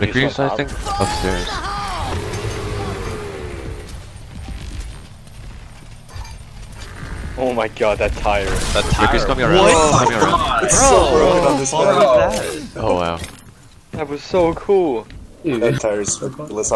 The McCree's, I think, upstairs. Oh my god, that tire. That tire. tire. coming around. What? Coming around. It's so broken on this What was that? Oh wow. That was so cool. Dude. That tire's. Let's